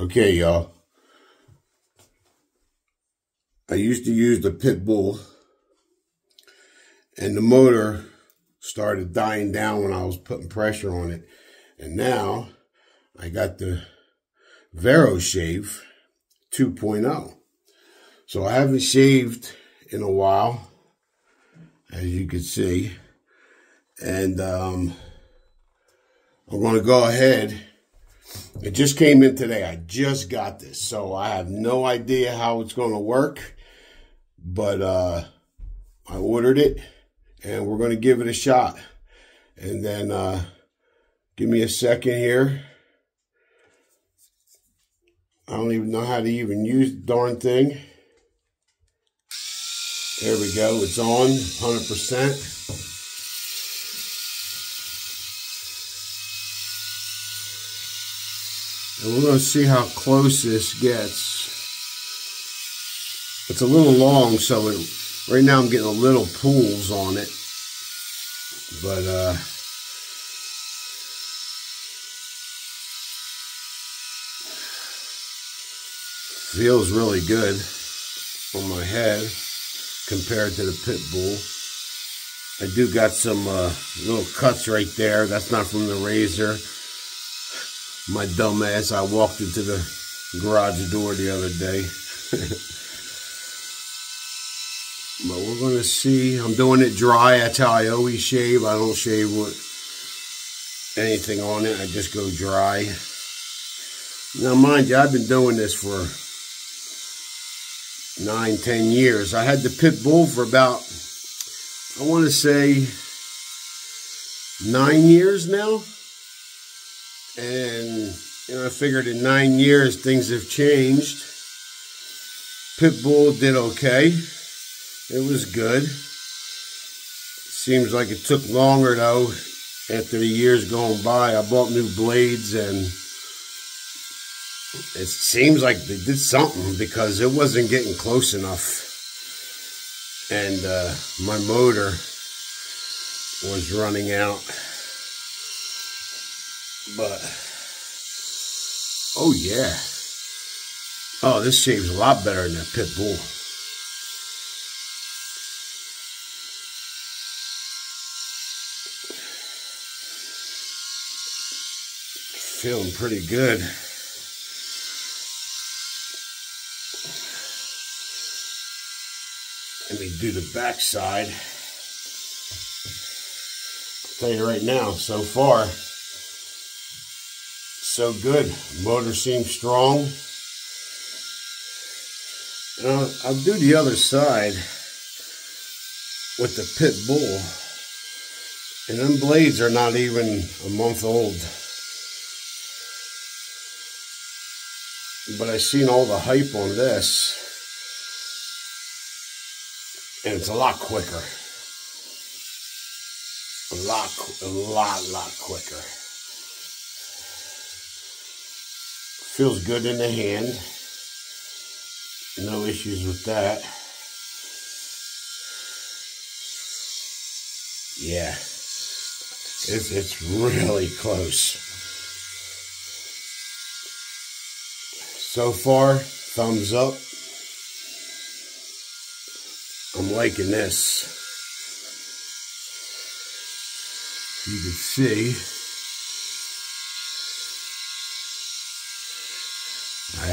Okay, y'all. I used to use the pit bull and the motor started dying down when I was putting pressure on it. And now I got the Vero Shave 2.0. So I haven't shaved in a while, as you can see. And um, I'm going to go ahead. It just came in today. I just got this. So I have no idea how it's going to work. But uh, I ordered it and we're going to give it a shot. And then uh, give me a second here. I don't even know how to even use the darn thing. There we go. It's on 100%. And we're going to see how close this gets. It's a little long, so it, right now I'm getting a little pools on it. But, uh, feels really good on my head compared to the pit bull. I do got some uh, little cuts right there. That's not from the razor. My dumb ass, I walked into the garage door the other day. but we're going to see. I'm doing it dry. That's how I always shave. I don't shave with anything on it. I just go dry. Now, mind you, I've been doing this for nine, ten years. I had the pit bull for about, I want to say, nine years now. And you know, I figured in nine years things have changed. Pitbull did okay. It was good. Seems like it took longer though after the years going by. I bought new blades and it seems like they did something because it wasn't getting close enough. And uh, my motor was running out. But, oh yeah. Oh, this shaves a lot better than that pit bull. Feeling pretty good. Let me do the back side. I'll tell you right now, so far, so good. Motor seems strong. I'll do the other side with the pit bull. And them blades are not even a month old. But I seen all the hype on this. And it's a lot quicker. A lot, a lot, lot quicker. Feels good in the hand. No issues with that. Yeah. It's, it's really close. So far, thumbs up. I'm liking this. You can see.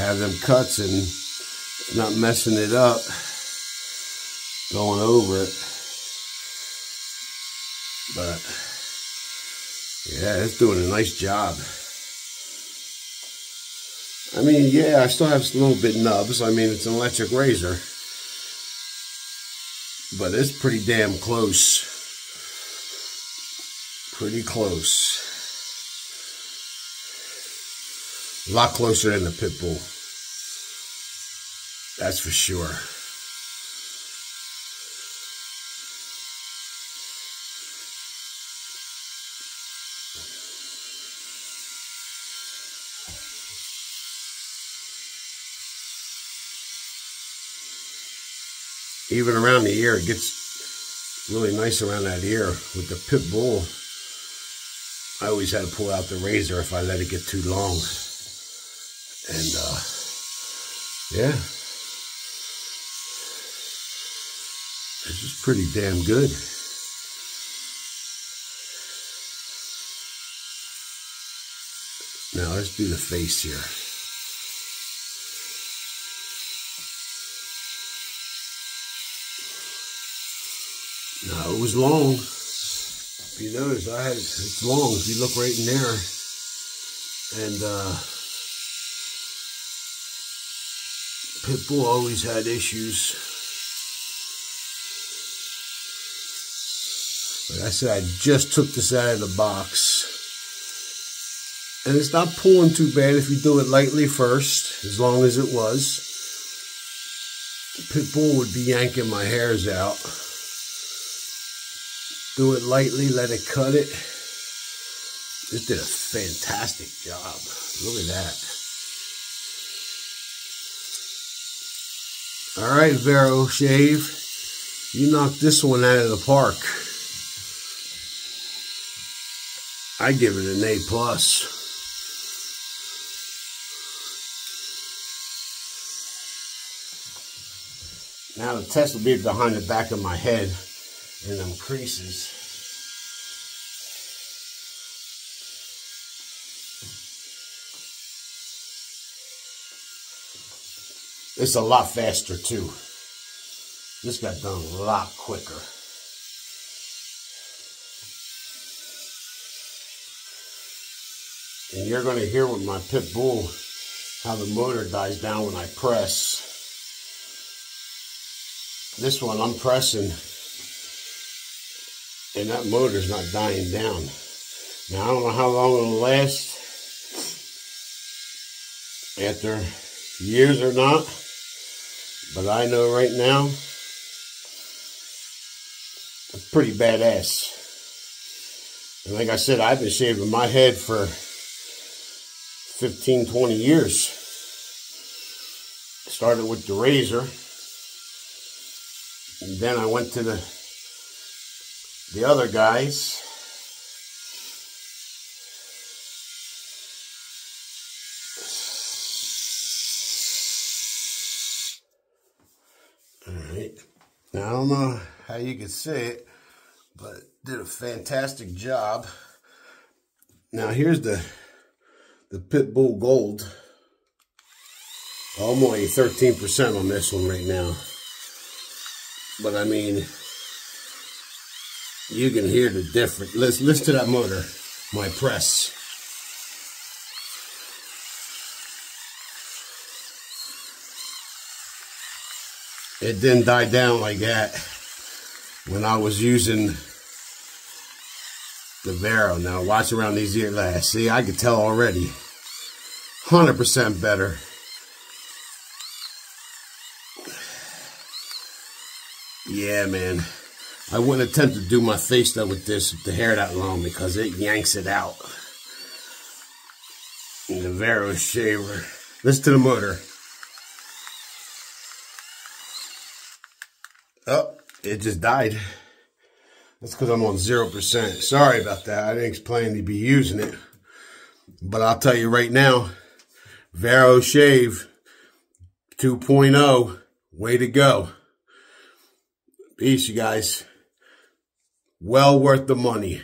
Have them cuts and not messing it up. Going over it. But, yeah, it's doing a nice job. I mean, yeah, I still have a little bit nubs. I mean, it's an electric razor but it's pretty damn close. Pretty close. A lot closer than the pit bull. That's for sure. even around the ear, it gets really nice around that ear. With the pit bull, I always had to pull out the razor if I let it get too long. And, uh, yeah. This is pretty damn good. Now let's do the face here. Now it was long. If you notice, I had it's long. If you look right in there, and uh, Pitbull always had issues. Like I said, I just took this out of the box. And it's not pulling too bad if you do it lightly first, as long as it was. Pitbull would be yanking my hairs out. Do it lightly, let it cut it. This did a fantastic job. Look at that. All right, Vero Shave. You knocked this one out of the park. I give it an A plus. Now the test will be behind the back of my head in them creases. It's a lot faster too. This got done a lot quicker. And you're going to hear with my pit bull how the motor dies down when I press. This one I'm pressing and that motor's not dying down. Now I don't know how long it'll last after years or not, but I know right now it's pretty badass. And like I said, I've been shaving my head for 15, 20 years. Started with the razor. And then I went to the the other guys. All right. Now I don't know how you can see it, but did a fantastic job. Now here's the the Pitbull Gold. I'm only 13% on this one right now. But I mean, you can hear the difference. Listen, listen to that motor, my press. It didn't die down like that when I was using the Vero. Now watch around these ear last. See, I can tell already. 100% better. Yeah, man. I wouldn't attempt to do my face though with this with the hair that long because it yanks it out. The Vero shaver. Listen to the motor. Oh, it just died. That's because I'm on 0%. Sorry about that. I didn't plan to be using it. But I'll tell you right now, Vero Shave 2.0, way to go. Peace, you guys. Well worth the money.